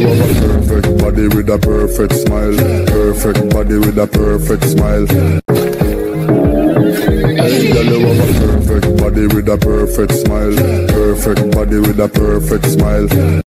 body with a perfect smile. Perfect body with a perfect smile. Girl, you perfect body with a perfect smile. Perfect body with a perfect smile.